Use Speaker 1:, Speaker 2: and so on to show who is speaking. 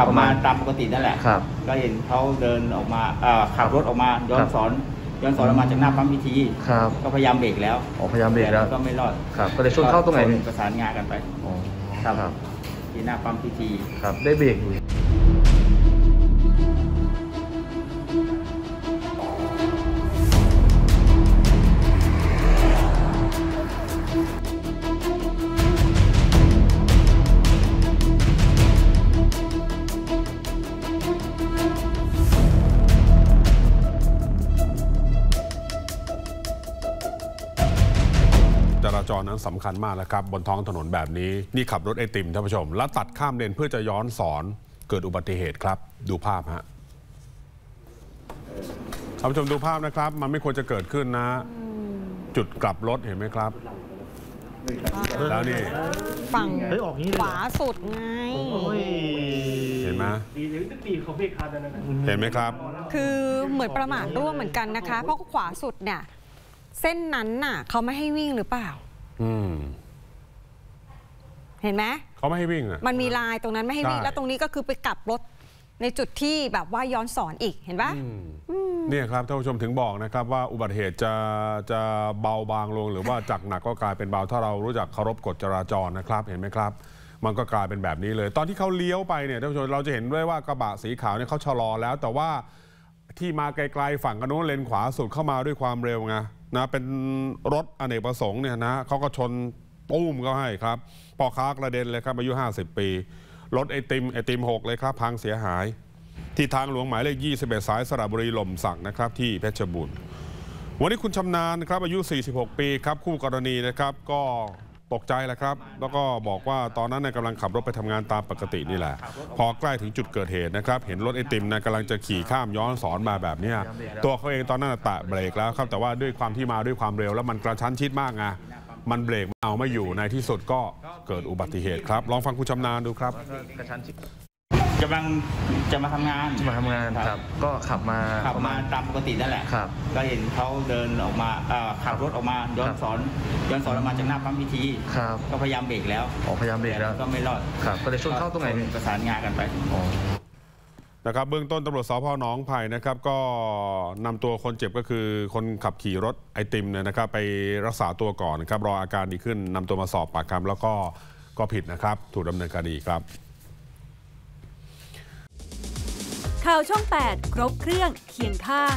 Speaker 1: ขับ
Speaker 2: ประ
Speaker 1: มา
Speaker 2: มาณ
Speaker 1: ตามปกตินั่นแหละ
Speaker 2: ครับ
Speaker 1: ก็เห็นเขาเดินออกมาเอ่อขับรถออกมาย้อ
Speaker 2: ครั
Speaker 1: น
Speaker 2: บ
Speaker 1: สอนย้อนสอนออกมาจากหน้าปั๊มพีที
Speaker 2: ครับ
Speaker 1: ก็พยายามเบรกแล้ว
Speaker 2: อ๋อพยายามเบรกแล้ว
Speaker 1: ต่ก็ไม่รอด
Speaker 2: ครับก็เลยชนเข้าตรงไหน
Speaker 1: ช
Speaker 2: พี่
Speaker 1: ประสานงากันไป
Speaker 2: อ๋อ
Speaker 1: ครับ
Speaker 2: ครับ
Speaker 1: ที่หน้าปั๊มพีที
Speaker 2: ครับ ได้เบรกอยู่
Speaker 3: จราจรนั้นสำคัญมากแล้วครับ บนท้องถนนแบบนี้นี่ขับรถไอติมท่านผู้ชม แล้วตัดข้ามเลนเพื่อจะย้อนสอนเกิดอุบัติเหตุครับ ดูภาพฮะท่านผู้ชมดูภาพนะครับ มันไม่ควรจะเกิดขึ้นนะ จุดกลับรถเห็นไหมครับ แล้วนี่
Speaker 4: ฝั่ง
Speaker 2: เฮ้ยออกนี้เลย
Speaker 4: ขวาสุดไง
Speaker 3: เห็นไหม
Speaker 5: ดีหรือตีเขาเบรกทันนะนะ
Speaker 3: เห็นไหมครับ
Speaker 4: คือเหมือนประมาทร่วมเหมือนกันนะคะ เพราะขวาสุดเนี่ยเส้นนั้นน่ะเขาไม่ให้วิ่งหรือเปล่า
Speaker 3: อืม
Speaker 4: เห็นไหม
Speaker 3: เขาไม่ให้วิ่งอะ
Speaker 4: มันมีลายตรงนั้นไม่ให้วิ่ง
Speaker 3: ใช่
Speaker 4: แล้วตรงนี้ก็คือไปกลับรถในจุดที่แบบว่าย้อนสอนอีกเห็นปะ
Speaker 3: เนี่ยครับท่านผู้ชมถึงบอกนะครับว่าอุบัติเหตุจะจะเบาบางลง หรือว่าจากหนักก็กลายเป็นเบาถ้าเรารู้จักเคารพกฎจราจรนะครับเห็นไหมครับ มันก็กลายเป็นแบบนี้เลย ตอนที่เขาเลี้ยวไปเนี่ยท่านผู้ชมเราจะเห็นด้วยว่ากระบะสีขาวเนี่ยเขาชะลอแล้ว แต่ว่าที่มาไกลๆฝั่งกันโน้นเลนขวาสุดเข้ามาด้วยความเร็วไง นะเป็นรถอเนกประสงค์เนี่ยนะเขาก็ชนปุ้มเขาให้ครับปอค้ากระเด็นเลยครับอายุ 50 ปี รถไอติมไอติมหกเลยครับ พังเสียหาย ที่ทางหลวงหมายเลข 21 สายสระบุรีหล่มสักนะครับ ที่เพชรบูรณ์วันนี้คุณชำนาญครับอายุ 46 ปีครับคู่กรณีนะครับก็ ตกใจแหละครับ แล้วก็บอกว่าตอนนั้นเนยกำลังขับรถไปทำงานตามปกตินี่แหละ พอใกล้ถึงจุดเกิดเหตุนะครับ เห็นรถไอติมนะกำลังจะขี่ข้ามย้อนสอนมาแบบนี้ตัวเขาเองตอนนั้นแตะเบรกแล้วครับ แต่ว่าด้วยความที่มาด้วยความเร็ว แล้วมันกระชั้นชิดมากไงมันเบรกเอาไม่อยู่ในที่สุดก็เกิดอุบัติเหตุครับ ลองฟังคุณชำนาญดูครับ
Speaker 2: กระชั้นชิด
Speaker 1: กำลังจะมาทำงาน
Speaker 2: มาทำงานครับ ก็ขับมา
Speaker 1: ขับ
Speaker 2: ประ
Speaker 1: มา
Speaker 2: มาณ
Speaker 1: ตามปกตินั่นแหละ
Speaker 2: ครับ
Speaker 1: ก็เห็นเขาเดินออกมาเอ่อขับรถออกมาย้อนสอนย้อนสอนออกมาจากหน้าปั๊มพีที
Speaker 2: ครับ
Speaker 1: ก็พยายามเบรกแล้ว
Speaker 2: อ๋อพยายามเบรกแล้ว
Speaker 1: ก็ไม่รอด
Speaker 2: ครับก็เลยชนเข้าตรงไหนพี่
Speaker 1: ประสานงากันไป
Speaker 2: อ๋อ
Speaker 3: นะครับเบื้องต้นตำรวจสพหนองไผ่นะครับก็นำตัวคนเจ็บก็คือคนขับขี่รถไอติมเนี่ยนะครับไปรักษาตัวก่อนนะครับรออาการดีขึ้นนำตัวมาสอบปากคำแล้วก็ก็ผิดนะครับ ถูกดำเนินคดีครับ
Speaker 6: ข่าวช่อง 8 ครบเครื่องเคียงข้าง